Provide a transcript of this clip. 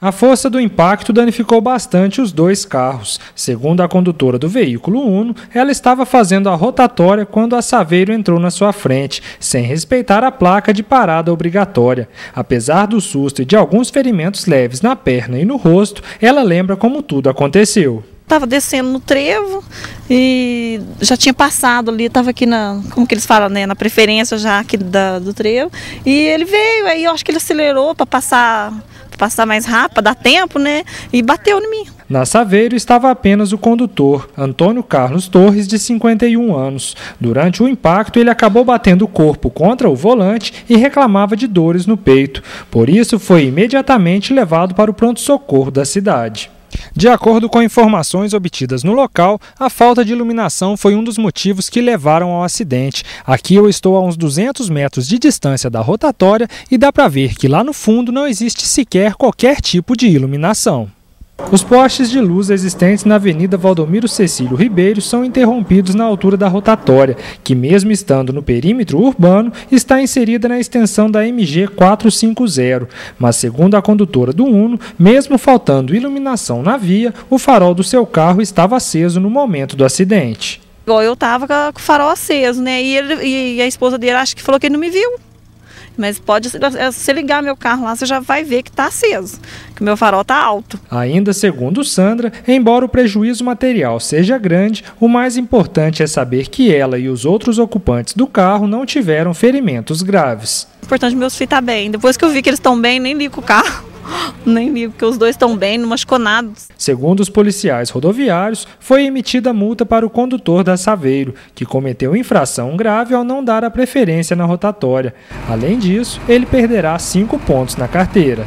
A força do impacto danificou bastante os dois carros. Segundo a condutora do veículo Uno, ela estava fazendo a rotatória quando a Saveiro entrou na sua frente, sem respeitar a placa de parada obrigatória. Apesar do susto e de alguns ferimentos leves na perna e no rosto, ela lembra como tudo aconteceu. Estava descendo no trevo e já tinha passado ali, estava aqui na, como que eles falam, né, na preferência já aqui da, do trevo. E ele veio, aí eu acho que ele acelerou para passar passar mais rápido, dar tempo, né? E bateu em mim. Na Saveiro estava apenas o condutor, Antônio Carlos Torres, de 51 anos. Durante o impacto, ele acabou batendo o corpo contra o volante e reclamava de dores no peito. Por isso, foi imediatamente levado para o pronto-socorro da cidade. De acordo com informações obtidas no local, a falta de iluminação foi um dos motivos que levaram ao acidente. Aqui eu estou a uns 200 metros de distância da rotatória e dá para ver que lá no fundo não existe sequer qualquer tipo de iluminação. Os postes de luz existentes na Avenida Valdomiro Cecílio Ribeiro são interrompidos na altura da rotatória, que, mesmo estando no perímetro urbano, está inserida na extensão da MG 450. Mas, segundo a condutora do Uno, mesmo faltando iluminação na via, o farol do seu carro estava aceso no momento do acidente. Eu estava com o farol aceso, né? E, ele, e a esposa dele acho que falou que ele não me viu. Mas pode, se ligar meu carro lá, você já vai ver que está aceso, que o meu farol está alto. Ainda segundo Sandra, embora o prejuízo material seja grande, o mais importante é saber que ela e os outros ocupantes do carro não tiveram ferimentos graves. Importante meus filhos estar tá bem. Depois que eu vi que eles estão bem, nem ligo o carro. Nem ligo, porque os dois estão bem, não machucou nada. Segundo os policiais rodoviários, foi emitida multa para o condutor da Saveiro, que cometeu infração grave ao não dar a preferência na rotatória. Além disso, ele perderá cinco pontos na carteira.